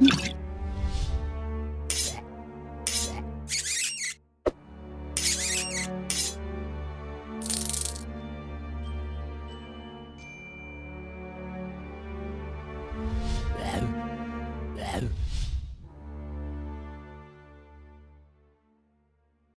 you